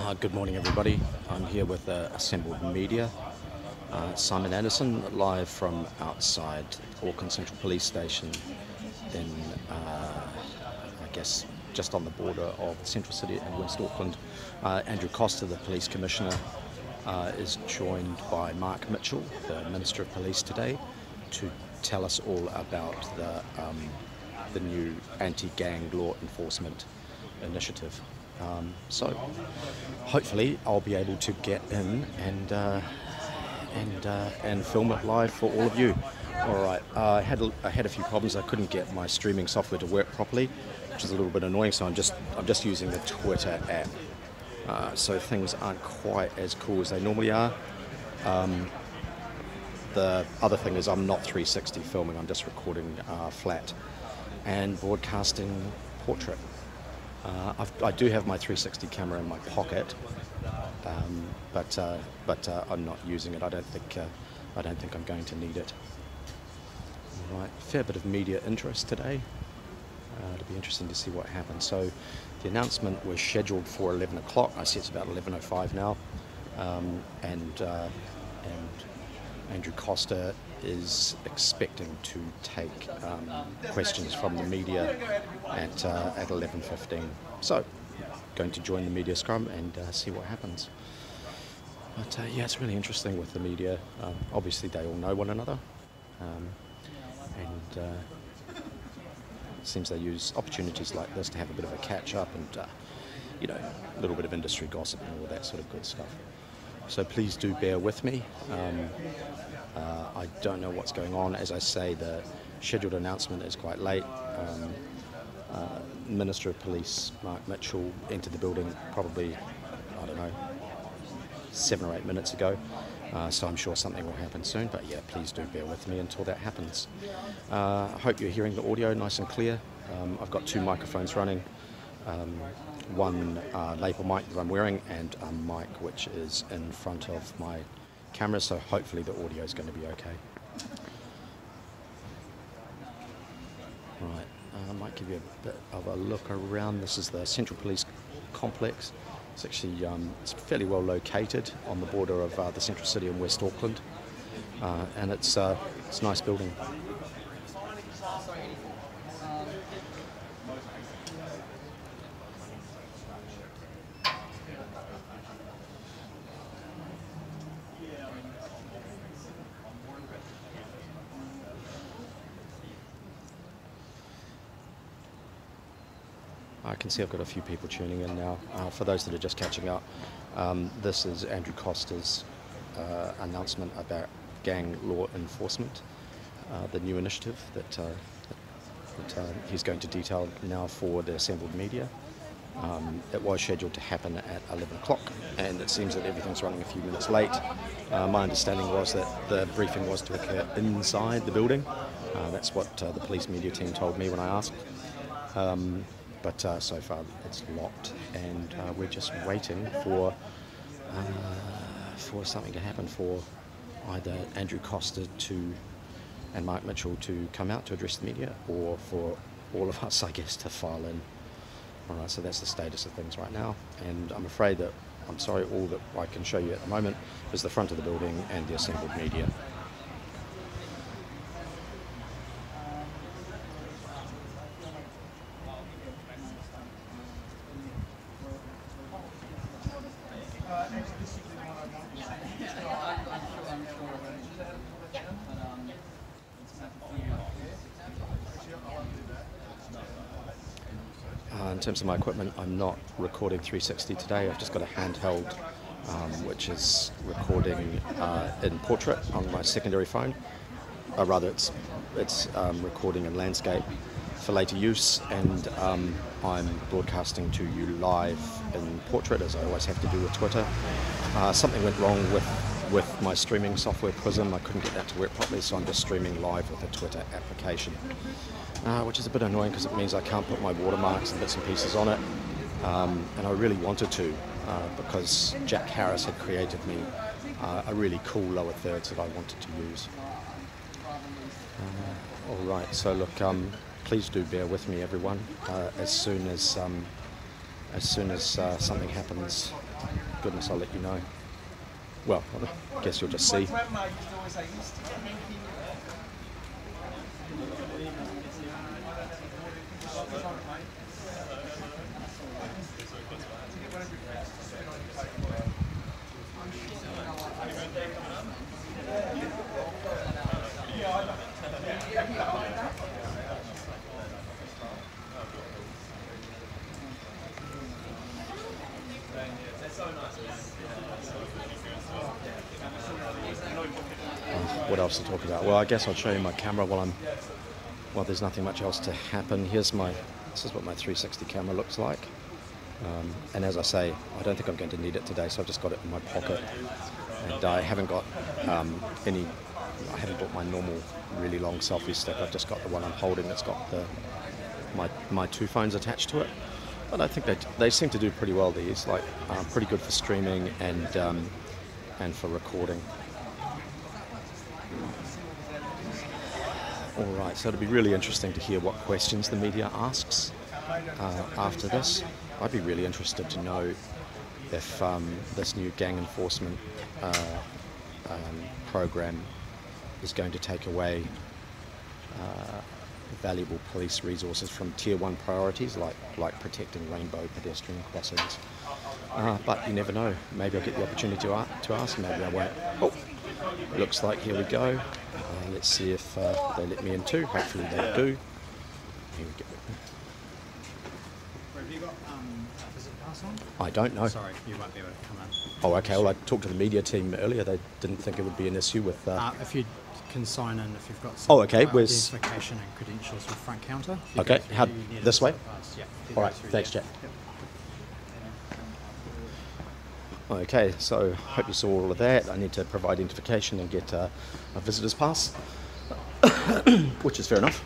Uh, good morning, everybody. I'm here with uh, assembled media. Uh, Simon Anderson, live from outside Auckland Central Police Station, in uh, I guess just on the border of Central City and West Auckland. Uh, Andrew Coster, the police commissioner, uh, is joined by Mark Mitchell, the Minister of Police, today, to tell us all about the um, the new anti-gang law enforcement initiative. Um, so hopefully I'll be able to get in and uh, and uh, and film it live for all of you. All right, uh, I had a, I had a few problems. I couldn't get my streaming software to work properly, which is a little bit annoying. So I'm just I'm just using the Twitter app. Uh, so things aren't quite as cool as they normally are. Um, the other thing is I'm not 360 filming. I'm just recording uh, flat and broadcasting portrait. Uh, i do have my 360 camera in my pocket, um, but uh, but uh, I'm not using it. I don't think uh, I don't think I'm going to need it. All right, fair bit of media interest today. Uh, it'll be interesting to see what happens. So, the announcement was scheduled for 11 o'clock. I see it's about 11:05 now, um, and uh, and Andrew Coster is expecting to take um, questions from the media at, uh, at 11.15. So, going to join the media scrum and uh, see what happens. But uh, yeah, it's really interesting with the media. Um, obviously, they all know one another. Um, and uh, it seems they use opportunities like this to have a bit of a catch up and, uh, you know, a little bit of industry gossip and all that sort of good stuff. So please do bear with me. Um, uh, I don't know what's going on. As I say, the scheduled announcement is quite late. Um, uh, Minister of Police Mark Mitchell entered the building probably, I don't know, seven or eight minutes ago. Uh, so I'm sure something will happen soon. But yeah, please do bear with me until that happens. Uh, I hope you're hearing the audio nice and clear. Um, I've got two microphones running. Um, one uh, lapel mic that I'm wearing and a mic which is in front of my camera, so hopefully the audio is going to be okay. Right, uh, I might give you a bit of a look around. This is the Central Police Complex. It's actually um, it's fairly well located on the border of uh, the Central City and West Auckland, uh, and it's uh, it's a nice building. Can see I've got a few people tuning in now. Uh, for those that are just catching up, um, this is Andrew Coster's uh, announcement about gang law enforcement, uh, the new initiative that, uh, that uh, he's going to detail now for the assembled media. Um, it was scheduled to happen at 11 o'clock, and it seems that everything's running a few minutes late. Uh, my understanding was that the briefing was to occur inside the building. that's what the police media team told me when I asked. Um, but uh, so far it's locked, and uh, we're just waiting for uh, for something to happen for either Andrew Coster to and Mark Mitchell to come out to address the media, or for all of us, I guess, to file in. All right, so that's the status of things right now, and I'm afraid that I'm sorry, all that I can show you at the moment is the front of the building and the assembled media. Uh, in terms of my equipment, I'm not recording 360 today. I've just got a handheld, um, which is recording uh, in portrait on my secondary phone. Or rather, it's it's um, recording in landscape for later use, and um, I'm broadcasting to you live in portrait, as I always have to do with Twitter. Uh, something went wrong with with my streaming software Prism. I couldn't get that to work properly, so I'm just streaming live with a Twitter application, uh, which is a bit annoying because it means I can't put my watermarks and bits and pieces on it. Um, and I really wanted to uh, because Jack Harris had created me uh, a really cool lower thirds that I wanted to use. Uh, all right, so look, um, please do bear with me, everyone. Uh, as soon as um, as soon as uh, something happens, goodness, I'll let you know. Well, I guess you'll just see. What else to talk about? Well, I guess I'll show you my camera while I'm. Well, there's nothing much else to happen. Here's my. This is what my 360 camera looks like. Um, and as I say, I don't think I'm going to need it today, so I've just got it in my pocket. And I haven't got um, any. I haven't bought my normal, really long selfie stick. I've just got the one I'm holding. That's got the my my two phones attached to it. But I think they they seem to do pretty well. These like uh, pretty good for streaming and um, and for recording. All right, so it'll be really interesting to hear what questions the media asks uh, after this. I'd be really interested to know if um, this new gang enforcement uh, um, program is going to take away uh, valuable police resources from tier one priorities like, like protecting rainbow pedestrian crossings. Uh, but you never know. Maybe I'll get the opportunity to, to ask, maybe I won't. Oh, looks like here we go. Uh, let's see if uh, they let me in too. Hopefully they do. Here we go. Have you got um, a visit pass on? I don't know. Sorry, you won't be able to come in. Oh, okay. Well, I talked to the media team earlier. They didn't think it would be an issue with. Uh, Uh, if you can sign in, if you've got some Oh, okay, uh, identification and credentials with front counter. Okay, how- this way? Yeah. All right, thanks. Jack. Yep. Okay, so I hope you saw all of that. I need to provide identification and get uh, a visitor's pass, which is fair enough.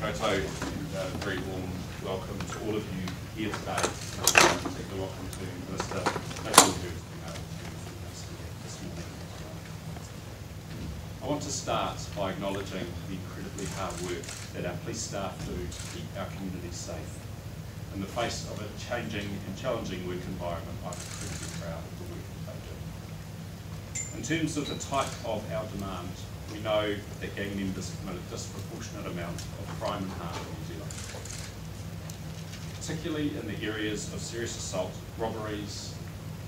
Koto, and a very warm welcome to all of you here today. Um, Particularly welcome to Minister Mitchell, who's been able to join us here this morning. I want to start by acknowledging the incredibly hard work that our police staff do to keep our communities safe. In the face of a changing and challenging work environment, I'm incredibly proud of the work that they do. In terms of the type of our demand, we know that gang members commit a disproportionate amount of crime and harm in New Zealand, particularly in the areas of serious assault, robberies,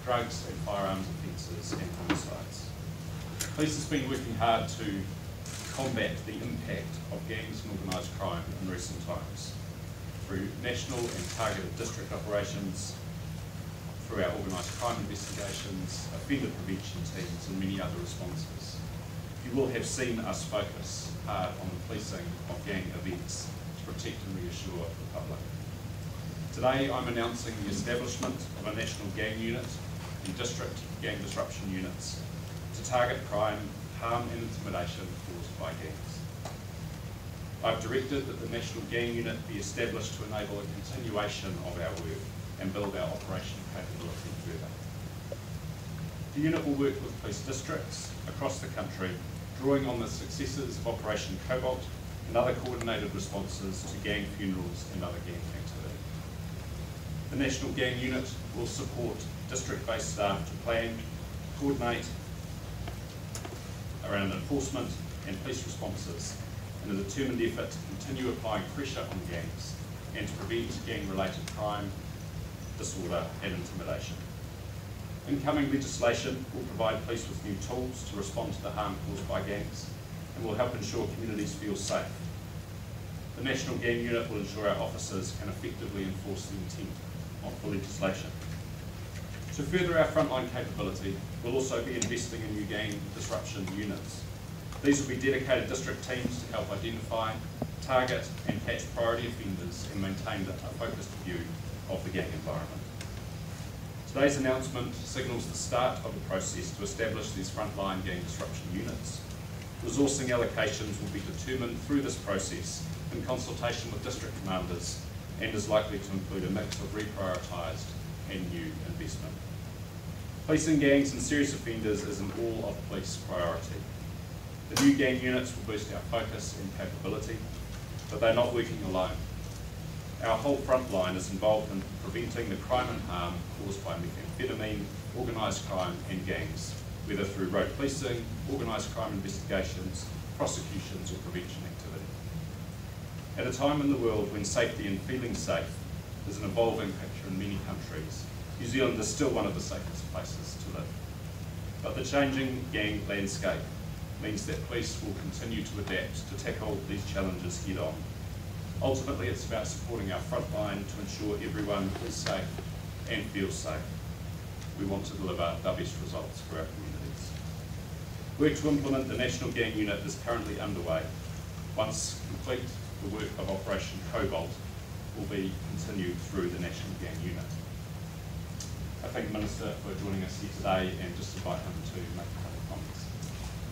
drugs and firearms offences and homicides. Police has been working hard to combat the impact of gangs and organised crime in recent times through national and targeted district operations, through our organised crime investigations, offender prevention teams and many other responses. You will have seen us focus hard on the policing of gang events to protect and reassure the public. Today I'm announcing the establishment of a national gang unit and district gang disruption units to target crime, harm and intimidation caused by gangs. I've directed that the National Gang Unit be established to enable a continuation of our work and build our operational capability further. The unit will work with police districts across the country, drawing on the successes of Operation Cobalt and other coordinated responses to gang funerals and other gang activity. The National Gang Unit will support district-based staff to plan, coordinate around enforcement and police responses in a determined effort to continue applying pressure on gangs and to prevent gang-related crime, disorder and intimidation. Incoming legislation will provide police with new tools to respond to the harm caused by gangs and will help ensure communities feel safe. The National Gang Unit will ensure our officers can effectively enforce the intent of the legislation. To further our frontline capability, we'll also be investing in new gang disruption units. These will be dedicated district teams to help identify, target and catch priority offenders and maintain a focused view of the gang environment. Today's announcement signals the start of the process to establish these frontline gang disruption units. Resourcing allocations will be determined through this process in consultation with district commanders and is likely to include a mix of reprioritised and new investment. Policing gangs and serious offenders is an all of police priority. The new gang units will boost our focus and capability, but they're not working alone. Our whole front line is involved in preventing the crime and harm caused by methamphetamine, organised crime and gangs, whether through road policing, organised crime investigations, prosecutions or prevention activity. At a time in the world when safety and feeling safe is an evolving picture in many countries, New Zealand is still one of the safest places to live. But the changing gang landscape means that police will continue to adapt to tackle these challenges head on. Ultimately, it's about supporting our front line to ensure everyone is safe and feels safe. We want to deliver the best results for our communities. Work to implement the National Gang Unit is currently underway. Once complete, the work of Operation Cobalt will be continued through the National Gang Unit. I thank the Minister for joining us here today and just invite him to make a couple of comments.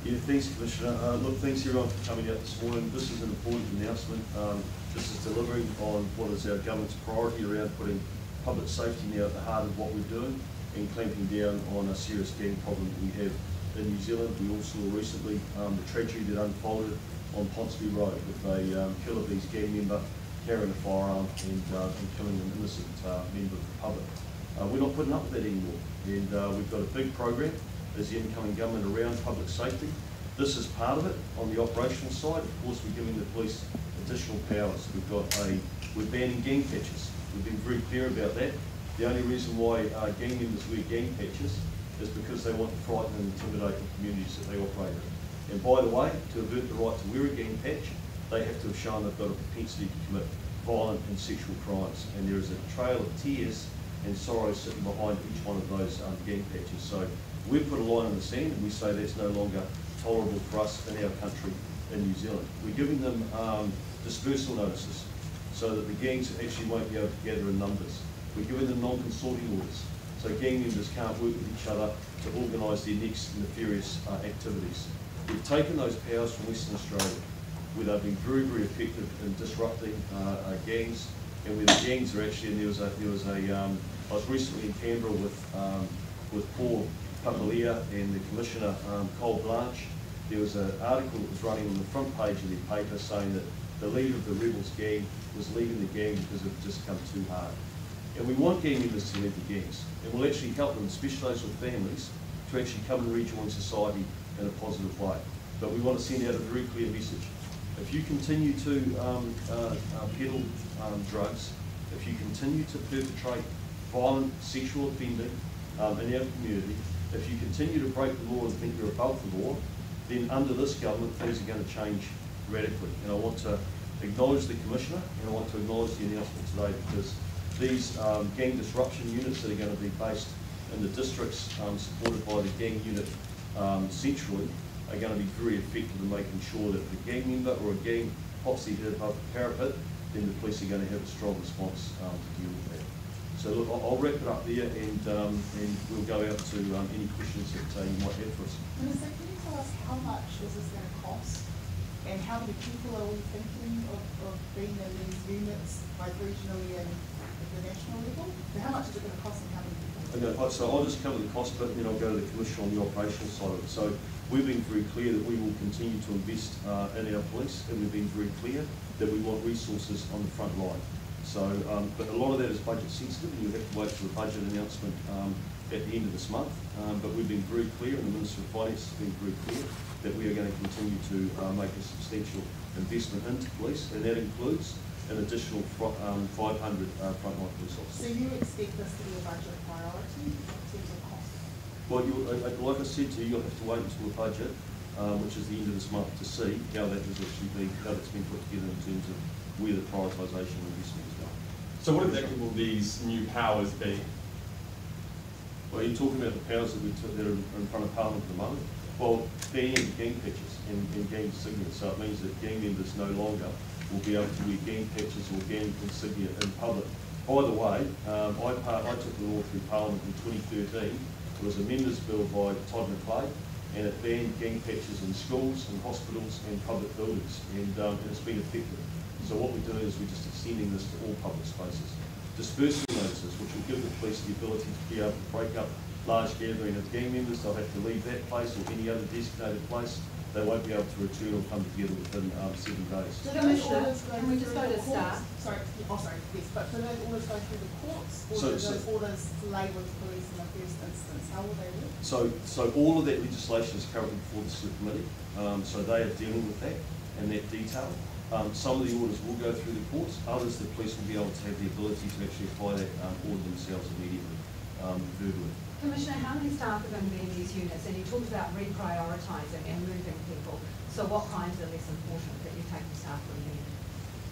Yeah, thanks, Commissioner. Uh, look, thanks everyone for coming out this morning. This is an important announcement. Um, this is delivering on what is our government's priority around putting public safety now at the heart of what we're doing and clamping down on a serious gang problem that we have in New Zealand. We also saw recently um, the tragedy that unfolded on Ponsonby Road with a um, Killer Beez gang member carrying a firearm and, uh, and killing an innocent uh, member of the public. Uh, we're not putting up with that anymore, and uh, we've got a big program as the incoming government around public safety. This is part of it. On the operational side, of course, we're giving the police additional powers. We've got a, we're banning gang patches. We've been very clear about that. The only reason why uh, gang members wear gang patches is because they want to frighten and intimidate the communities that they operate in. And by the way, to avert the right to wear a gang patch, they have to have shown they've got a propensity to commit violent and sexual crimes. And there is a trail of tears and sorrow sitting behind each one of those um, gang patches. So we put a line in the sand and we say that's no longer tolerable for us in our country in New Zealand. We're giving them um, dispersal notices so that the gangs actually won't be able to gather in numbers. We're giving them non-consorting orders so gang members can't work with each other to organise their next nefarious uh, activities. We've taken those powers from Western Australia where they've been very, very effective in disrupting uh, gangs and where the gangs are actually, and there was a, there was a um, I was recently in Canberra with, um, with Paul Papalia and the Commissioner um, Col Blanch. There was an article that was running on the front page of the paper saying that the leader of the Rebels gang was leaving the gang because it had just come too hard. And we want gang members to leave the gangs, and we'll actually help them, especially those with families, to actually come and rejoin society in a positive way. But we want to send out a very clear message. If you continue to um, uh, uh, peddle um, drugs, if you continue to perpetrate violent sexual offending um, in our community, if you continue to break the law and think you're above the law, then under this government things are going to change radically. And I want to acknowledge the Commissioner and I want to acknowledge the announcement today because these um, gang disruption units that are going to be based in the districts um, supported by the gang unit um, centrally are going to be very effective in making sure that if a gang member or a gang pops their head above the parapet, then the police are going to have a strong response um, to deal with that. So look, I'll, I'll wrap it up there and, um, and we'll go out to um, any questions that uh, you might have for us. Minister, can you tell us how much is this going to cost? And how many people are we thinking of, of being in these units, both regionally and at the national level? So how much is it going to cost and how many people? Okay, so I'll just cover the cost bit, and then I'll go to the commission on the operational side of it. So we've been very clear that we will continue to invest uh, in our police, and we've been very clear that we want resources on the front line. So, um, but a lot of that is budget sensitive, and you'll have to wait for the budget announcement um, at the end of this month. Um, but we've been very clear, and the Minister of Finance has been very clear, that we are going to continue to uh, make a substantial investment into police, and that includes an additional um, 500 uh, frontline police So you expect this to be a budget priority in terms of cost? Well, you, uh, uh, like I said to you, you'll have to wait until the budget, um, which is the end of this month, to see how that has actually been, how that's been put together in terms of where the prioritisation is going. So what exactly will these new powers be? Well, you're talking about the powers that we took that are in front of Parliament at the moment. Well, banning gang patches and, and gang insignia, so it means that gang members no longer will be able to wear gang patches or gang insignia in public. By the way, um, I, I took the law through Parliament in 2013. It was a members' bill by Todd McClay, and it banned gang patches in schools and hospitals and public buildings, and, um, and it's been effective. So what we're doing is we're just extending this to all public spaces. Dispersal notices, which will give the police the ability to be able to break up large gathering of gang members, they'll have to leave that place or any other designated place. They won't be able to return or come together within um, seven days. Do those Commissioner, can we just go to staff? Sorry, oh, sorry, yes, but do those orders go through the courts? Or So- do so- those orders lay with police in the first instance? How will they work? So, so all of that legislation is currently before the select committee, um, so they are dealing with that and that detail. Um, some of the orders will go through the courts, others the police will be able to have the ability to actually apply that, um, order themselves immediately, um, verbally. Commissioner, how many staff are going to be in these units? And you talked about reprioritising and moving people. So what kinds are less important that you're taking staff from here?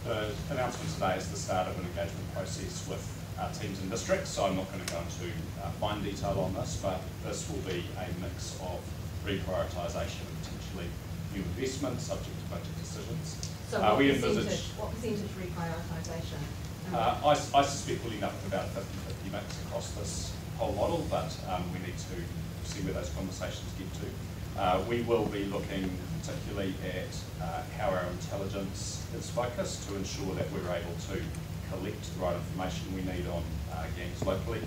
The announcement today is the start of an engagement process with our teams and districts, so I'm not going to go into uh, fine detail on this, but this will be a mix of reprioritisation and potentially new investment, subject to budget decisions. So Uh, what we percentage, envisage, what percentage reprioritisation? Uh, I, I suspect we'll end up with about 50-50 mix across this whole model, but um, we need to see where those conversations get to. Uh, we will be looking particularly at uh, how our intelligence is focused to ensure that we're able to collect the right information we need on uh, gangs locally.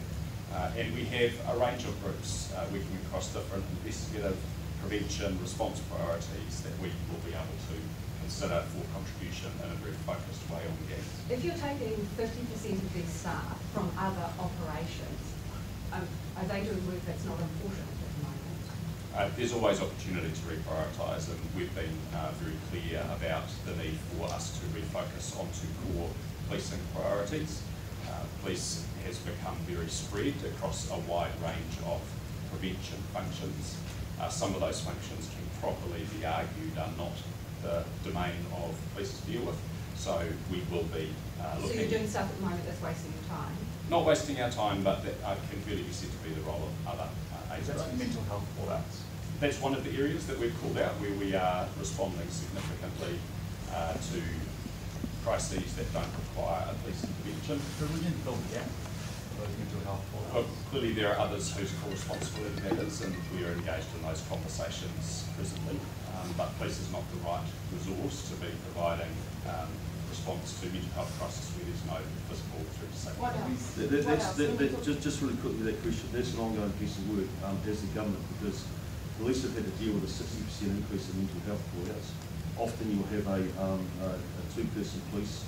Uh, and we have a range of groups uh, working across different investigative, prevention, response priorities that we will be able to consider for contribution in a very focused way on gangs. If you're taking fifty percent of these staff from other operations, um, are they doing work that's not important at the moment? Uh, there's always opportunity to reprioritise, and we've been uh, very clear about the need for us to refocus onto core policing priorities. Uh, police has become very spread across a wide range of prevention functions. Uh, some of those functions can properly be argued are not the domain of police to deal with, so we will be uh, So looking. you're doing stuff at the moment that's wasting your time? Not wasting our time, but that uh, can really be said to be the role of other uh, Is that agencies. mental health audits? That's one of the areas that we've called out where we are responding significantly uh, to crises that don't require a police intervention. But we didn't fill the gap for those mental health Well, clearly there are others whose core responsibility that is, and we are engaged in those conversations presently. Um, but police is not the right resource to be providing um, response to mental health crisis where there's no physical threat to safety. What else? That, that, What else? that, we that, just, just really quickly, that question, that's an ongoing piece of work, um, as the government, because police have had to deal with a sixty percent increase in mental health call-outs. Often you'll have a, um, a, a two-person police,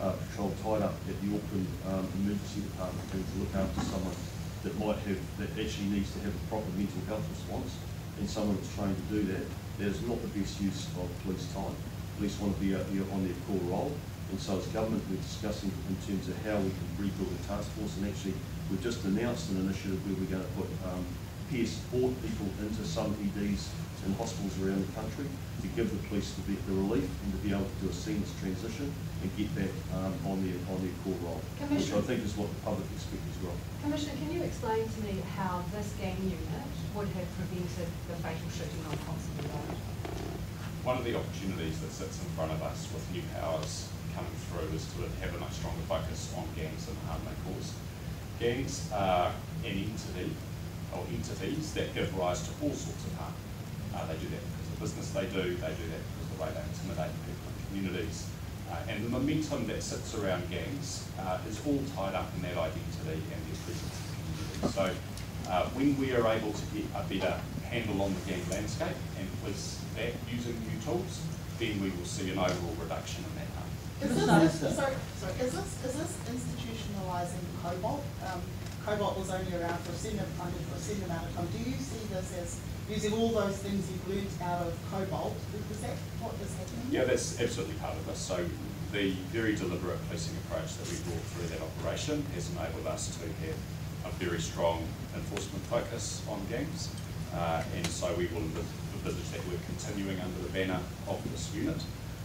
uh, patrol tied up at the Auckland, um, Emergency Department to look after someone that might have, that actually needs to have a proper mental health response, and someone that's trained to do that. That is not the best use of police time. Police want to be out there on their core role, and so as government, we're discussing in terms of how we can rebuild the task force, and actually, we've just announced an initiative where we're going to put um, peer support people into some EDs and hospitals around the country to give the police the, the relief and to be able to do a seamless transition and get back um, on their on their core role, which I think is what the public expects as well. Commissioner, can you explain to me how this gang unit would have prevented the fatal shooting on Constable Road? One of the opportunities that sits in front of us with new powers coming through is to have a much stronger focus on gangs and the harm they cause. Gangs are an entity or entities that give rise to all sorts of harm. Uh, they do that because of the business they do, they do that because of the way they intimidate people in communities. Uh, and the momentum that sits around gangs uh, is all tied up in that identity and their presence in communities. So uh, when we are able to get a better handle on the gang landscape and police that using new tools, then we will see an overall reduction in that harm. Is this, sorry, sorry, is this, is this institutionalising Cobalt? Um, Cobalt was only around for a certain, for a certain amount of time. Do you see this as using all those things you've learnt out of Cobalt? Is that what is happening? Yeah, that's absolutely part of this. So the very deliberate policing approach that we brought through that operation has enabled us to have a very strong enforcement focus on gangs. Uh, and so we will envis- envisage that we're continuing under the banner of this unit.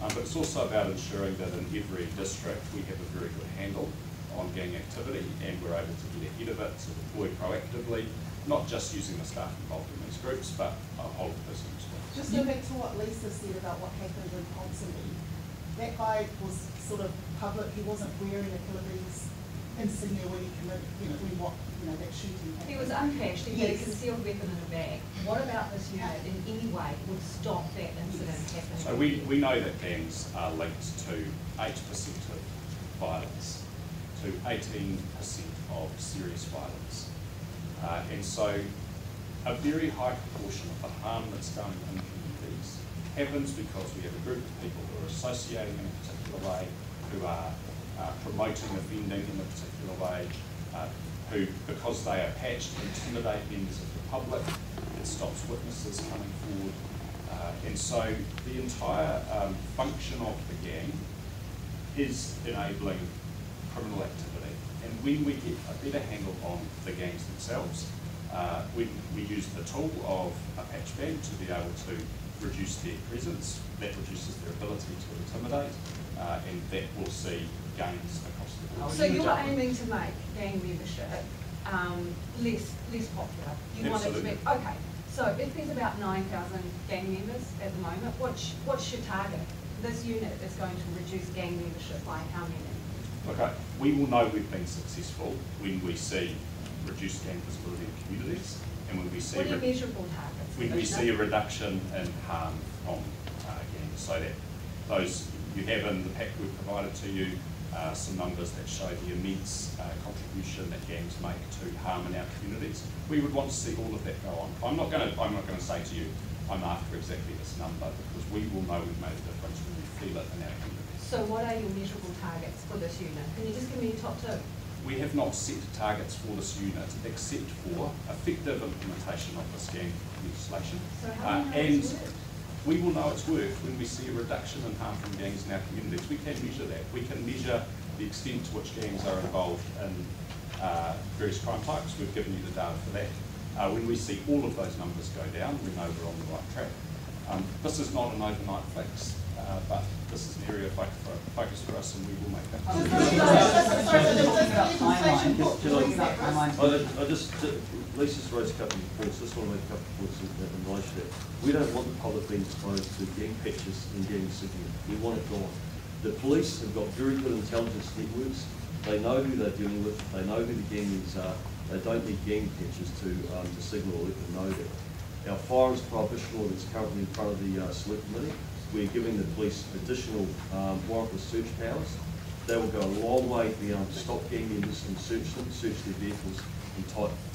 Um, but it's also about ensuring that in every district we have a very good handle on gang activity and we're able to get ahead of it, to deploy proactively, not just using the staff involved in these groups, but a whole person response. Just go back to what Lisa said about what happened in Ponsonby. That guy was sort of public, he wasn't wearing a police insignia when he committed, you know, when what, you know, that shooting happened. He was unpatched, he had a concealed weapon in a bag. What about this unit in any way would stop that incident happening? So we, we know that gangs are linked to eight percent of violence, to eighteen percent of serious violence. Uh, and so a very high proportion of the harm that's done in communities happens because we have a group of people who are associating in a particular way, who are uh, promoting offending in a particular way, uh, who, because they are patched, intimidate members of the public, it stops witnesses coming forward. Uh, and so the entire um, function of the gang is enabling criminal activity. When we get a better handle on the gangs themselves, uh, we, we use the tool of a patch ban to be able to reduce their presence, that reduces their ability to intimidate, uh, and that will see gains across the board. So you're aiming to make gang membership um, less less popular. You want it to be okay. So if there's about nine thousand gang members at the moment, what's what's your target? This unit is going to reduce gang membership by how many? Okay, we will know we've been successful when we see reduced gang visibility in communities, and when we see What are re- measurable targets? when we see a reduction in harm from uh, gangs. So that those, you have in the pack we've provided to you, uh, some numbers that show the immense uh, contribution that gangs make to harm in our communities. We would want to see all of that go on. I'm not gonna, I'm not gonna say to you, I'm after exactly this number, because we will know we've made a difference when we feel it in our communities. So what are your measurable targets for this unit? Can you just give me your top two? We have not set targets for this unit, except for effective implementation of this gang legislation. So Uh, and we will know it's worked when we see a reduction in harm from gangs in our communities. We can measure that. We can measure the extent to which gangs are involved in uh, various crime types. We've given you the data for that. Uh, when we see all of those numbers go down, we know we're on the right track. Um, this is not an overnight fix, uh, but this is an area of focus for, us, and we will make that. I- police at risk? I, I just, Lisa's raised a couple of points, just want to make a couple of points in in relation to that. We don't want the public being exposed to gang patches and gang insignia. We want it gone. The police have got very good intelligence networks. They know who they're dealing with. They know who the gangs are. They don't need gang patches to, um, to signal or let them know that. Our firearms prohibition order is currently in front of the uh, select committee. We're giving the police additional um, warrantless search powers. They will go a long way to be able to stop gang members and search them, search their vehicles and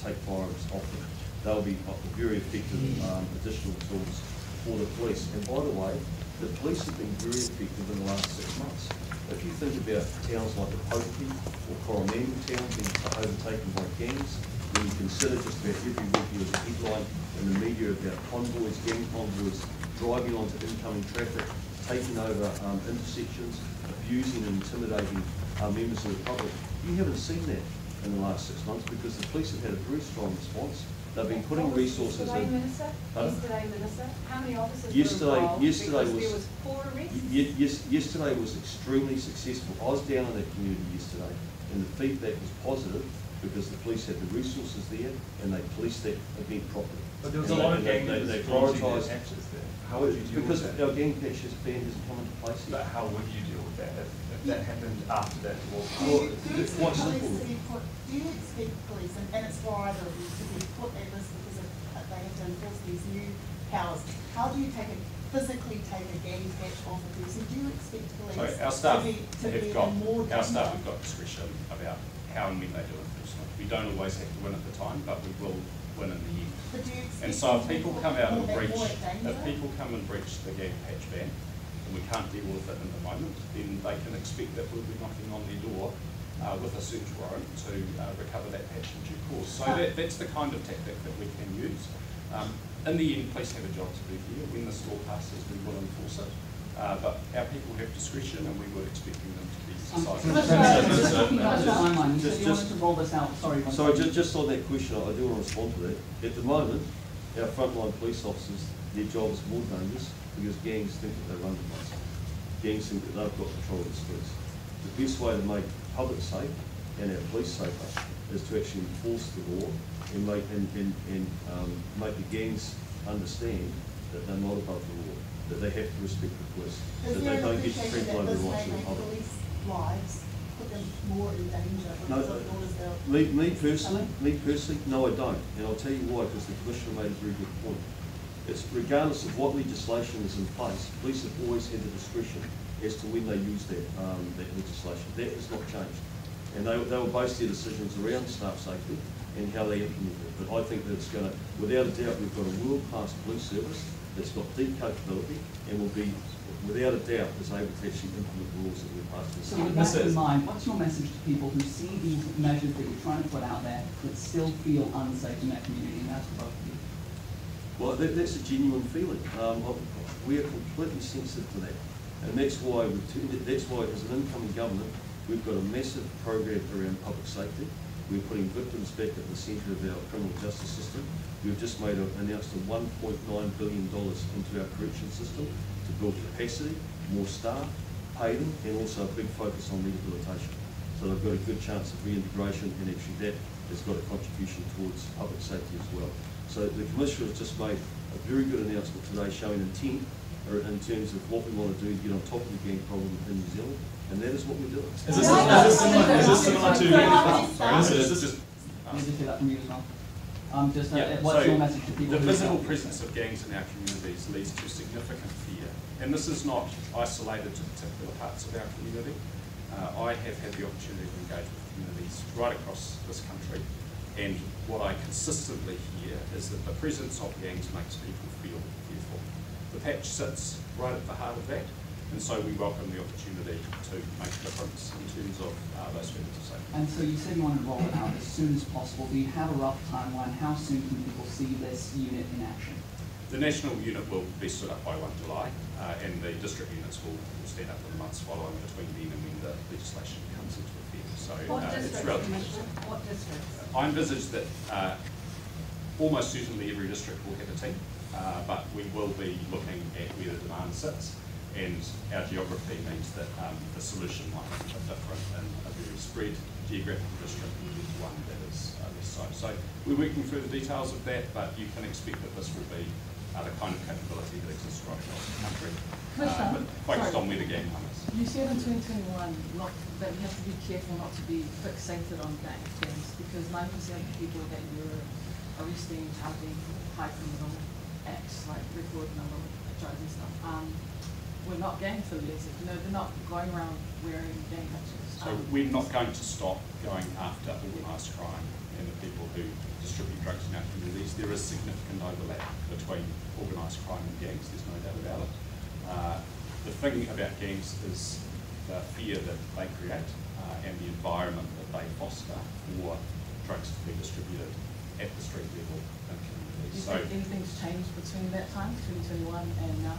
take firearms off them. They'll be very effective um, additional tools for the police. And by the way, the police have been very effective in the last six months. If you think about towns like Opotiki or Coromandel town being overtaken by gangs, when you consider just about every week there was a headline in the media about convoys, gang convoys driving onto incoming traffic, taking over um, intersections, abusing and intimidating uh, members of the public. You haven't seen that in the last six months because the police have had a very strong response. They've been putting resources Yesterday, in. Minister? Pardon? Yesterday, Minister? How many officers Yesterday- yesterday was- was four arrests? Ye- Yes, yesterday was extremely successful. I was down in that community yesterday, and the feedback was positive because the police had the resources there and they policed that event properly. But there was a lot of they- gang they- members They flaunting prioritised. patches there. How would you deal with Because that? our gang patches ban hasn't come into place But how would you deal with that if, if that happened after that Do? Well, do you it's expect quite police simple. to be put, do you expect police, and, and it's why either of you, to be put at risk because of, uh, they have to enforce these new powers? How do you take a, physically take a gang patch off a person? Do you expect police So our to staff be, to be have got, more our staff have got discretion about how and when they do enforcement. We don't always have to win at the time, but we will win in the end. But do you expect And so if them to be people come out and breach, more at danger? if people come and breach the gang patch ban, and we can't deal with it in the moment, then they can expect that we'll be knocking on their door uh, with a search warrant to uh, recover that patch in due course. So that, that's the kind of tactic that we can use. Um, in the end, police have a job to do here. When this law passes, we will enforce it. Uh, but our people have discretion and we were expecting them to be Um, just talking about the timeline, Just- you wanted to roll this out, sorry. Sorry, just, just on that question, I do want to respond to that. At the moment, our frontline police officers, their job is more dangerous because gangs think that they run the place. Gangs think that they've got control of the streets. The best way to make public safe and our police safer is to actually enforce the law and make, and, and, and, um, make the gangs understand that they're not above the law, that they have to respect the police, Is that there they an don't get appreciation trampled that over the this rights may of the make public. police lives, put them more in danger No, because of orders they're Me, me personally, me personally, no, I don't, and I'll tell you why, because the commissioner made a very good point. It's regardless of what legislation is in place, police have always had the discretion as to when they use that, um, that legislation. That has not changed. And they, they will base their decisions around staff safety and how they implement it. But I think that it's going to, without a doubt, we've got a world-class police service that's got deep capability and will be, without a doubt, is able to actually implement the laws that we've passed. So with that in mind, what's your message to people who see these measures that you're trying to put out there but still feel unsafe in their community, and that's for both of you? Well, that, that's a genuine feeling. Um, we are completely sensitive to that. And that's why, we've that's why as an incoming government, we've got a massive program around public safety. We're putting victims back at the centre of our criminal justice system. We've just made a, announced a one point nine billion dollars into our correction system to build capacity, more staff, pay them, and also a big focus on rehabilitation. So they've got a good chance of reintegration, and actually that has got a contribution towards public safety as well. So the Commissioner has just made a very good announcement today showing intent in terms of what we want to do to get on top of the gang problem in New Zealand, and that is what we're doing. Is this, is this similar, is this similar to, sorry, is this just, Can I just that from you as well? Um, just, uh, Yeah, what's so your message to people? The who- visible presence of gangs in our communities leads to significant fear. And this is not isolated to particular parts of our community. Uh, I have had the opportunity to engage with communities right across this country. And what I consistently hear is that the presence of gangs makes people feel fearful. The patch sits right at the heart of that. And so we welcome the opportunity to make a difference in terms of uh, those feelings of safety. And so you said you want to roll it out as soon as possible. Do you have a rough timeline? How soon can people see this unit in action? The national unit will be stood up by 1 July, uh, and the district units will, will stand up in the months following between then and when the legislation comes into effect. So What uh, it's relatively Commissioner? What districts? I envisage that uh, almost certainly every district will have a team, uh, but we will be looking at where the demand sits, and our geography means that um, the solution might be a different in a very spread geographical district compared to one that is uh, less so. So we're working through the details of that, but you can expect that this will be uh, the kind of capability that exists right across the country, uh, but focused sorry. on where the game home is. You said in twenty twenty-one not, that we have to be careful not to be fixated on gang things because nine percent of people that you're arresting, charging high criminal acts like record number, drugs and stuff, um, were not gang affiliated. No, they're not going around wearing gang patches. So Um, we're not going to stop going after organised crime and the people who distribute drugs in our communities. There is significant overlap between organised crime and gangs, there's no doubt about it. Uh, the thing about gangs is the fear that they create uh, and the environment that they foster for drugs to be distributed at the street level in Do communities. you So think anything's changed between that time, twenty twenty-one and now?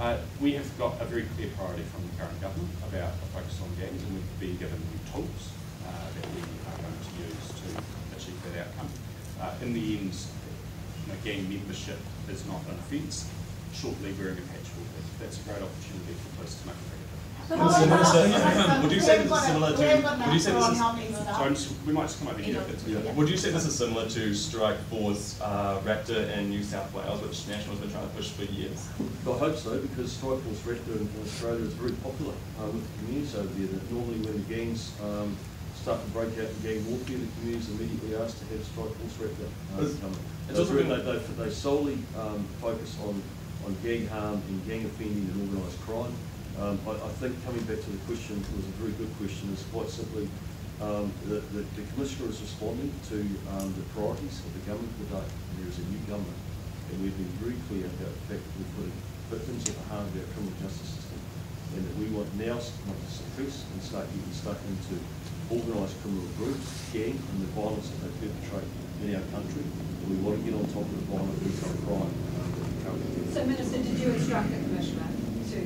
uh, we have got a very clear priority from the current government about a focus on gangs, and we've been given new tools that we are going to use to achieve that outcome. Uh, in the end, you know, gang membership is not an offence. Shortly, wearing a patch will be. That's a great opportunity for police to make a bigger difference. But Minister, I wanna Minister, ask- would you say haven't this is similar to- haven't got an would you say this is- how many So staff. I'm just, we might just come over here if. Yeah. Would you say this is similar to Strike Force uh, Raptor in New South Wales, which National's been trying to push for years? I hope so, because Strike Force Raptor in Australia is very popular uh, with the communities over there. That normally when the gangs um, start to break out in gang warfare, the communities immediately asked to have Strike Force Raptor uh, It's- it's also been- they, they, they solely um, focus on, on gang harm and gang offending and organised crime. Um, I, I think coming back to the question, it was a very good question, is quite simply um, the, the, the Commissioner is responding to um, the priorities of the government today. There is a new government, and we've been very clear about the fact that we're putting victims at the heart of our criminal justice system, and that we want now to suppress and start getting stuck into organised criminal groups, gang, and the violence that they perpetrate in our country. And we want to get on top of the violent retail crime that we currently do. So Minister, did you instruct the Commissioner to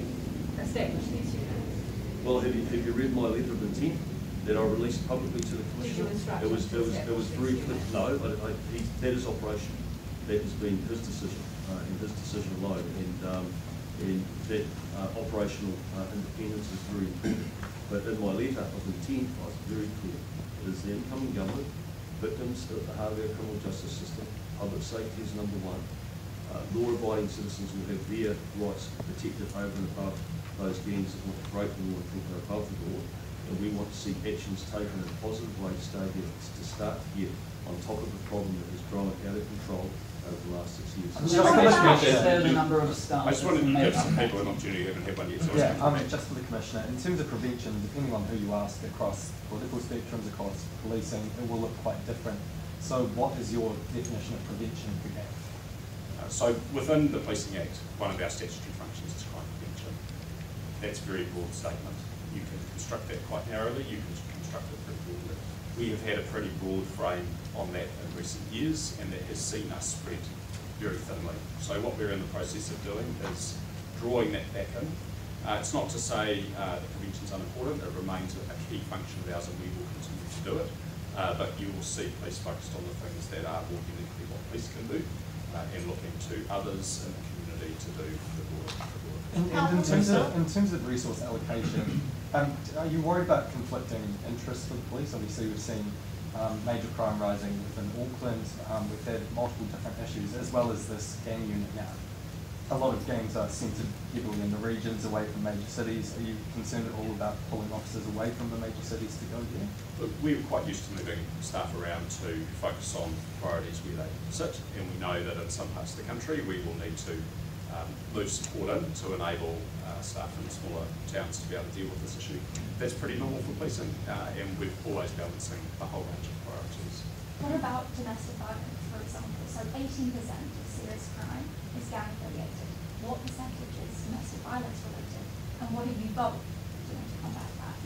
establish these units? Well, have you, have you read my letter of intent that I released publicly to the Commissioner? It was, it was, it was very clear, no, I, I, he, that is operation. That has been his decision, uh, and his decision alone, and, um, and that, uh, operational, uh, independence is very important. But in my letter of intent, I was very clear, it is the incoming government, victims of the of criminal justice system, public safety is number one. Uh, law-abiding citizens will have their rights protected over and above those gangs that want to break the law and think they're above the law. And we want to see actions taken in a positive way to to start to get on top of the problem that has grown out of control over the last six years. Just Just for for the the commission, commission. there the number of. I just wanted to give some people an opportunity who haven't had one yet, so I was Yeah, going to um, just for the commissioner, in terms of prevention, depending on who you ask across political spectrums, across policing, it will look quite different. So what is your definition of prevention for gang? Uh, So within the Policing Act, one of our statutory functions is crime prevention. That's a very broad statement. You can construct that quite narrowly, you can construct it pretty broadly. We have had a pretty broad frame on that in recent years, and that has seen us spread very thinly. So what we're in the process of doing is drawing that back in. Uh, it's not to say uh, that prevention's unimportant, it remains a a key function of ours and we will continue to do it. Uh, but you will see police focused on the things that are more uniquely what police can do uh, and looking to others in the community to do the broader, the broader. And, and in terms of, in terms of resource allocation, um, are you worried about conflicting interests for the police? Obviously, we've seen um, major crime rising within Auckland. Um, we've had multiple different issues, as well as this gang unit now. A lot of gangs are centred heavily in the regions, away from major cities. Are you concerned at all about pulling officers away from the major cities to go there? Look, we're quite used to moving staff around to focus on priorities where they sit, and we know that in some parts of the country, we will need to um, move support in to enable uh, staff in smaller towns to be able to deal with this issue. That's pretty normal for policing, uh, and we're always balancing a whole range of priorities. What about domestic violence, for example? So eighteen percent of serious crime is gang affiliated. What percentage is domestic violence related? And what are you both doing to combat that?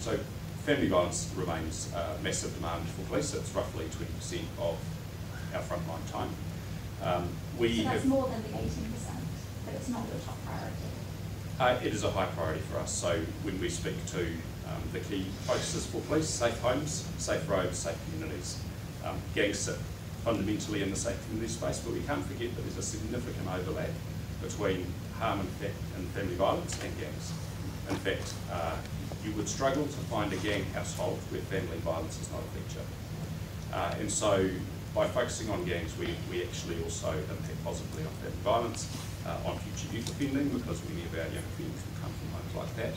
So family violence remains a massive demand for police. It's roughly 20% of our frontline time. Um, we So that's have, more than the eighteen percent, but it's not your top priority. uh, it is a high priority for us. So when we speak to um, the key focuses for police, safe homes, safe roads, safe communities, um, gangs sit fundamentally in the safe community space, but we can't forget that there's a significant overlap between harm and, fa- and family violence and gangs. In fact, uh, you would struggle to find a gang household where family violence is not a feature. Uh, and so by focusing on gangs, we, we actually also impact positively on family violence, uh, on future youth offending, because many of our young offenders will come from homes like that,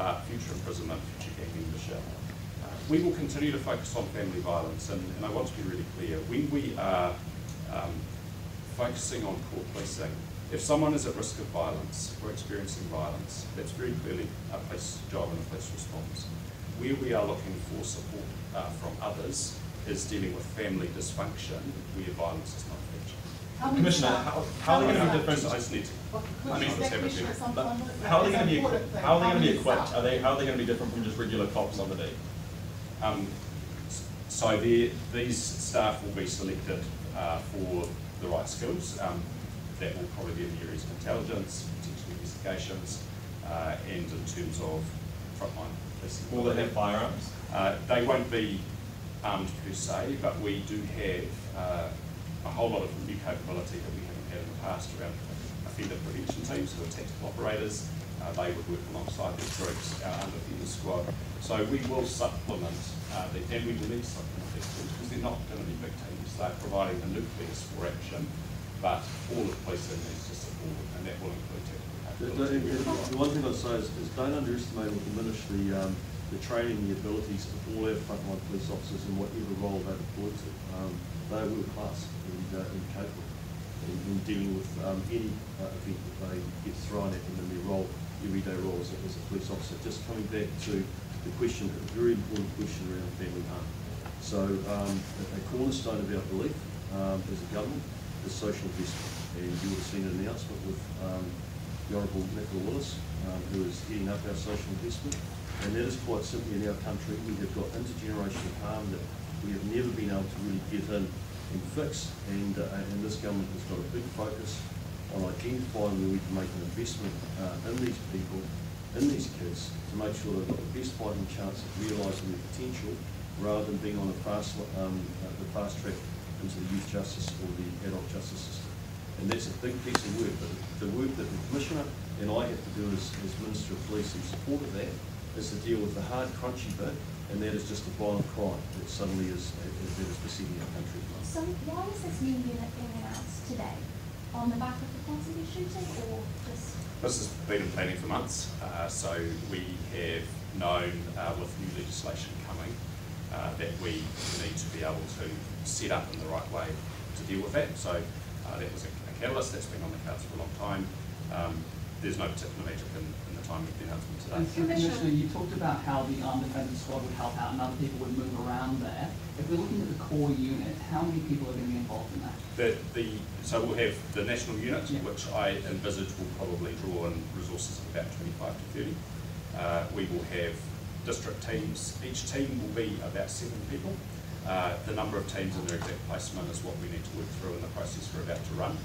uh, future imprisonment, future gang membership. Uh, we will continue to focus on family violence, and, and I want to be really clear, when we are um, focusing on court policing, if someone is at risk of violence or experiencing violence, that's very clearly a police job and a police response. Where we are looking for support uh, from others is dealing with family dysfunction where violence is not a feature. How many Commissioner, how, how are they going to be different? I just need to, Well, I need could to you have a Commissioner, few. some But point, that- how are they going to be equipped? How are they going to be equipped? Are they how are they going to be different from just regular cops on the beat? Um, so these staff will be selected uh, for the right skills. Um, that will probably be in the areas of intelligence, potential investigations, uh, and in terms of frontline policing. Will they have firearms? Uh, they won't be armed per se, but we do have uh, a whole lot of new capability that we haven't had in the past around offender prevention teams who are tactical operators. Uh, they would work alongside these groups uh, under the squad. So we will supplement, uh, the, and we will need supplement these teams because they're not going to be big teams. They're providing the nucleus for action, but all of policing needs to support, and that will include tactical The, capability. the- the- the one thing I'd say is, is don't underestimate or diminish the, um, the training, the abilities of all our frontline police officers in whatever role they're deployed to. Um, they're world class and, uh, and capable in, in dealing with, um, any, uh, event that they get thrown at them in their role, everyday role as a, as a police officer. Just coming back to the question, a very important question around family harm. So, um, a a cornerstone of our belief, um, as a government is social investment. And you would have seen an announcement with, um, the Honourable Nicola Willis, um, who is heading up our social investment. And that is quite simply in our country, we have got intergenerational harm that we have never been able to really get in and fix. And, uh, and this government has got a big focus on identifying where we can make an investment, uh, in these people, in these kids, to make sure they've got the best fighting chance of realising their potential, rather than being on a fast, um, uh, the fast track into the youth justice or the adult justice system. And that's a big piece of work, but the work that the Commissioner and I have to do as, as Minister of Police in support of that is to deal with the hard, crunchy bit, and that is just the violent crime that suddenly is, is, that is besetting our country. at. So why is this new unit being announced today? On the back of the Ponsonby shooting or just? This has been in planning for months, uh, so we have known uh, with new legislation coming uh, that we need to be able to set up in the right way to deal with that. So Uh, that was a, a catalyst that's been on the cards for a long time. Um, there's no particular magic in, in the time of the announcement today. And Commissioner, you talked about how the armed defenders squad would help out and other people would move around there. If we're looking at the core unit, how many people are going to be involved in that? The, the, so we'll have the national unit, Yeah. which I envisage will probably draw in resources of about 25 to 30. Uh, we will have district teams. Each team will be about seven people. Uh, the number of teams and their exact placement is what we need to work through in the process we're about to run.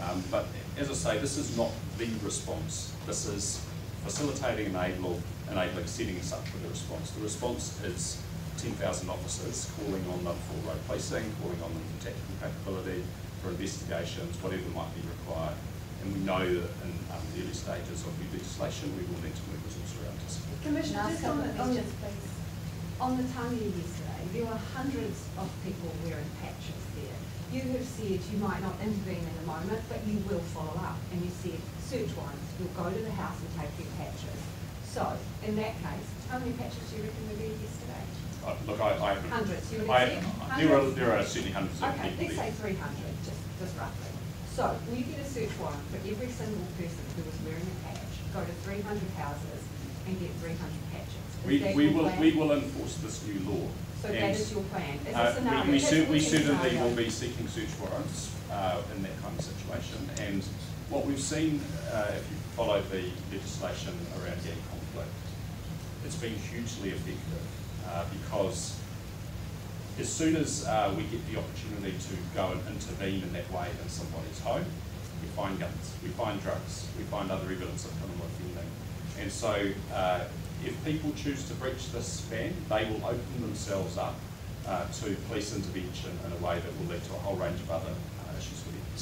Um, but as I say, this is not the response. This is facilitating, enable, enabling, setting us up for the response. The response is 10,000 officers calling on them for road policing, calling on them for tactical capability, for investigations, whatever might be required. And we know that in um, the early stages of new legislation, we will need to move resources around to support. Commissioner, just on the, of on the, questions, on the Tangi yesterday, there were hundreds of people wearing patches there. You have said you might not intervene in the moment, but you will follow up, and you said search warrants, you'll go to the house and take your patches. So, in that case, how many patches do you reckon were there yesterday? Uh, look, I, I. Hundreds, you would I, there are, there are certainly hundreds of Okay, people let's say three hundred, just, just roughly. So, will you get a search warrant for every single person who was wearing a patch, go to three hundred houses and get three hundred patches? Is We, we will, plan? we will enforce this new law. So And, that is your plan, is uh, We, we cer- we certainly will be seeking search warrants, uh, in that kind of situation. And what we've seen, uh, if you follow the legislation around gang conflict, it's been hugely effective, uh, because as soon as, uh, we get the opportunity to go and intervene in that way in somebody's home, we find guns, we find drugs, we find other evidence of criminal offending. And so, uh, if people choose to breach this ban, they will open themselves up uh, to police intervention in a way that will lead to a whole range of other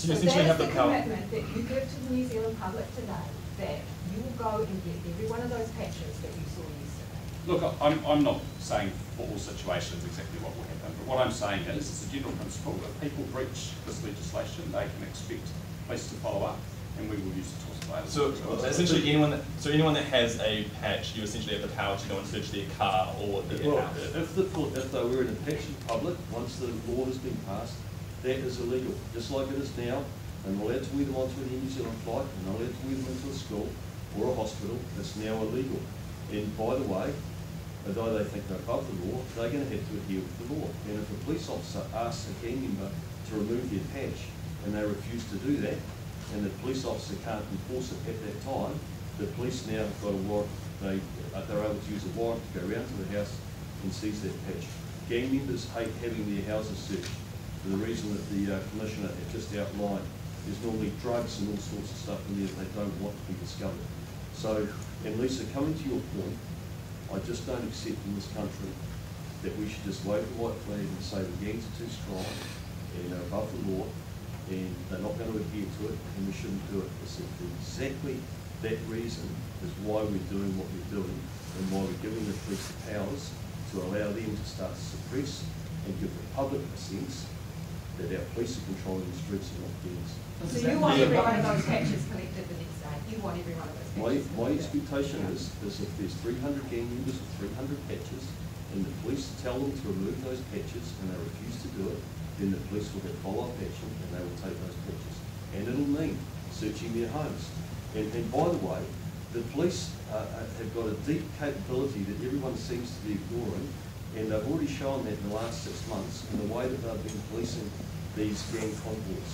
issues for them. So So you essentially have the the power. commitment that you give to the New Zealand public today, that you will go and get every one of those patches that you saw yesterday. Look, I- I'm, I'm not saying for all situations exactly what will happen, but what I'm saying is, it's a general principle, if people breach this legislation, they can expect police to follow up, and we will use the tools available. So to essentially, anyone that so anyone that has a patch, you essentially have the power to go and search their car or their Well, house. if the, if they were in a patch in public, once the law has been passed, that is illegal, just like it is now. And allowed to wear them onto a New Zealand flight, and allowed to wear them into a school or a hospital, it's now illegal. And by the way, although they think they're above the law, they're gonna have to adhere to the law. And if a police officer asks a gang member to remove their patch, and they refuse to do that, and the police officer can't enforce it at that time, the police now have got a warrant, they, uh, they're able to use a warrant to go around to the house and seize that patch. Gang members hate having their houses searched for the reason that the uh, commissioner had just outlined. There's normally drugs and all sorts of stuff in there that they don't want to be discovered. So, and Lisa, coming to your point, I just don't accept in this country that we should just wave the white flag and say the gangs are too strong and they're above the law and they're not going to adhere to it and we shouldn't do it. It's exactly that reason is why we're doing what we're doing and why we're giving the police the powers to allow them to start to suppress and give the public a sense that our police are controlling the streets and not gangs. So you want every one of those patches collected the next day, you want every one of those My, my collected. expectation is, is if there's three hundred gang members with three hundred patches, and the police tell them to remove those patches, and they refuse to do it, then the police will get follow-up action, and they will take those patches. And it'll mean searching their homes. And, and by the way, the police, uh, uh, have got a deep capability that everyone seems to be ignoring, and they've already shown that in the last six months, in the way that they've been policing these gang convoys,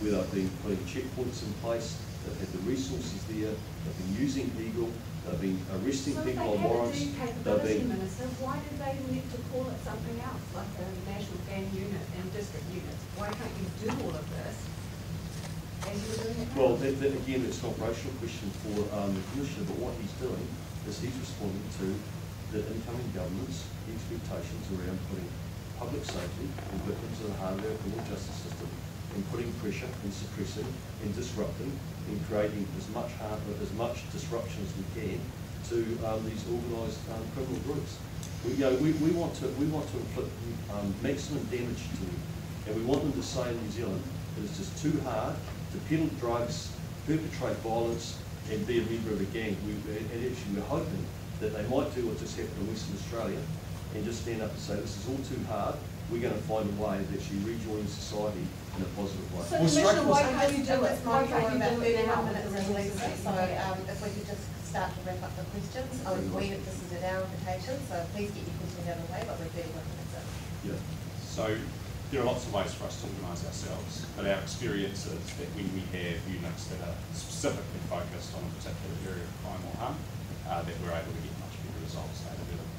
where they've been putting checkpoints in place, they've had the resources there, they've been using Eagle, they've been arresting So people on warrants, they've been, Minister, why did they need to call it something else, like a national gang unit and district units? Why can't you do all of this as you were doing it now? well, then, then again, it's not a racial question for, um, the commissioner, but what he's doing is he's responding to the incoming government's expectations around putting public safety and victims of the heart of criminal justice system and putting pressure and suppressing and disrupting and creating as much harm, as much disruption as we can to, um, these organised, um, criminal groups. We, you know, we, we want to, we want to inflict, um, maximum damage to them. And we want them to say in New Zealand, that it's just too hard to peddle drugs, perpetrate violence, and be a member of a gang. We, and actually, we're hoping that they might do what just happened in Western Australia, and just stand up and say, this is all too hard, we're going to find a way of actually rejoining society in a positive way. So Commissioner, why can't you do it? It's Why can't you about do it thirty now? more minutes in Lisa, so um, if we could just start to wrap up the questions. I would agree that this is at our invitation, so please get your questions out of the way, but we're thirty-one minutes in. Yeah. So there are lots of ways for us to organise ourselves, but our experience is that when we have units that are specifically focused on a particular area of crime or harm, uh, that we're able to get much better results. They develop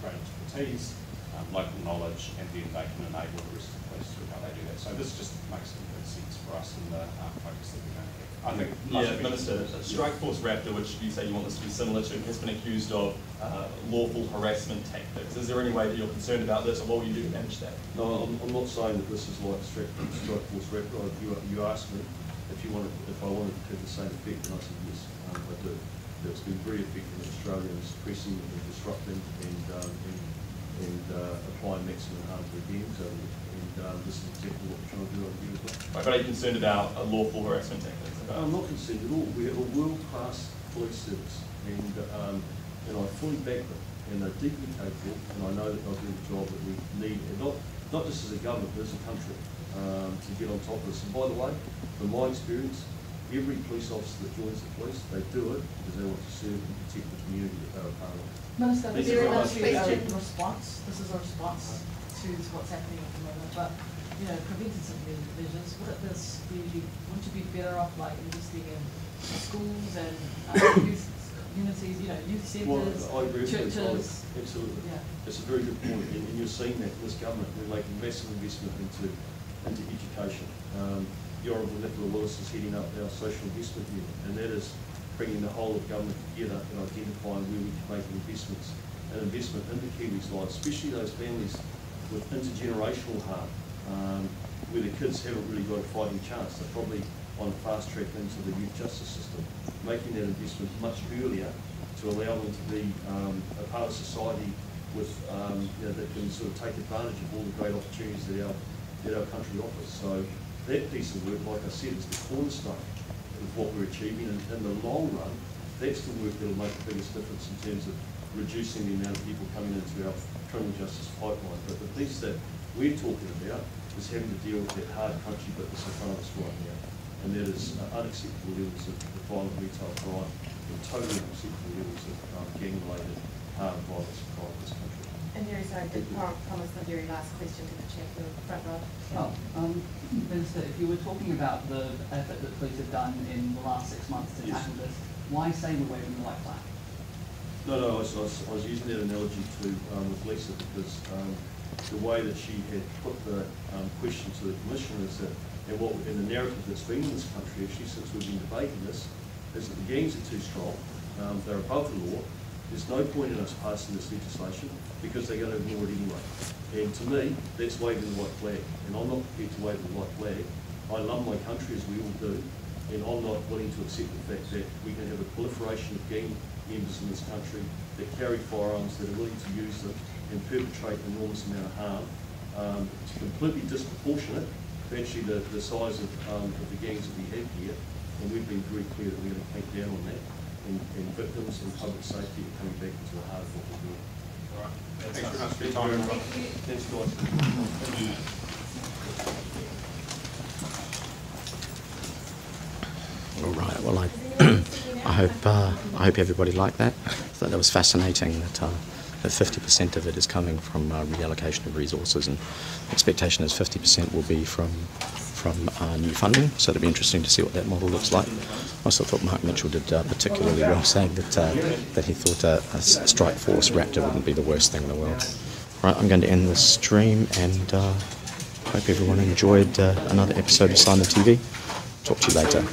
great expertise, um, local knowledge, and then they can enable the rest of the police through how they do that. So this just makes complete sense for us and the um, focus that we're going to have. I think. Yeah, Minister, Strike Force Raptor, which you say you want this to be similar to, has been accused of uh, lawful harassment tactics. Is there any way that you're concerned about this, or what will you do to manage that? No, I'm, I'm not saying that this is like strike, strike force Raptor. You, you asked me if you wanted, if I wanted to have the same effect, and I said yes, um, I do. It's been very effective in Australia in suppressing and disrupting and, um, and, and uh, applying maximum harm to the over. And um, this is exactly what we're trying to do over here as well. Right, but are you concerned about uh, lawful harassment tactics? I'm not concerned at all. We have a world-class police service, and, um, and I fully back them, and they're deeply capable, and I know that they'll do the job that we need, and not, not just as a government, but as a country, um, to get on top of this. And by the way, from my experience, every police officer that joins the police, they do it because they want to serve and protect the community that they're a part of. Minister, Thank this is very a response, this is a response to what's happening at the moment, but, you know, preventative measures, would it this be, wouldn't you be better off like investing in schools and uh, youth communities, you know, youth centres, I agree with churches? absolutely. Yeah. It's a very good point, and, and you're seeing that this government, we're making massive investment into, into education. Um, the Honourable Nicola Willis is heading up our social investment unit, and that is bringing the whole of government together and identifying where we can make investments, an investment into Kiwis' lives, especially those families with intergenerational harm, um, where the kids haven't really got a fighting chance. They're probably on a fast track into the youth justice system, making that investment much earlier to allow them to be um, a part of society with, um, you know, that can sort of take advantage of all the great opportunities that our, that our country offers. So that piece of work, like I said, is the cornerstone of what we're achieving. And in the long run, that's the work that'll make the biggest difference in terms of reducing the amount of people coming into our criminal justice pipeline. But the piece that we're talking about is having to deal with that hard country that's in front of us right now. And that is uh, unacceptable levels of violent retail crime and totally unacceptable levels of um, gang-related harm, violence, and crime in this country. And there is, I did promise the very last question to the chair for the front row. Oh, um, Minister, if you were talking about the effort that police have done in the last six months to Yes. tackle this, why say we're waving the white flag? No, no, I was, I was, I was using that analogy to, um, with Lisa because, um, the way that she had put the, um, question to the commissioner is that, and what, and the narrative that's been in this country, actually, since we've been debating this, is that the gangs are too strong, um, they're above the law, there's no point in us passing this legislation because they're gonna ignore it anyway. And to me, that's waving the white flag, and I'm not prepared to wave the white flag. I love my country as we all do, and I'm not willing to accept the fact that we can have a proliferation of gang members in this country that carry firearms, that are willing to use them and perpetrate an enormous amount of harm. Um, it's completely disproportionate to actually the, the size of, um, of the gangs that we have here, and we've been very clear that we're gonna clamp down on that, and, and victims and public safety are coming back into the heart of what we're doing. All right. Thanks very much for your time. very much. Thanks, guys. All right. Well, I, I hope uh, I hope everybody liked that. I thought that was fascinating. That uh, that 50% of it is coming from uh, reallocation of resources, and expectation is 50% will be from from uh, new funding. So it'll be interesting to see what that model looks like. I also thought Mark Mitchell did uh, particularly well, saying that uh, that he thought a strike force Raptor wouldn't be the worst thing in the world. Right. I'm going to end the stream and. Uh, Hope everyone enjoyed uh, another episode of Simon TV. Talk to you later.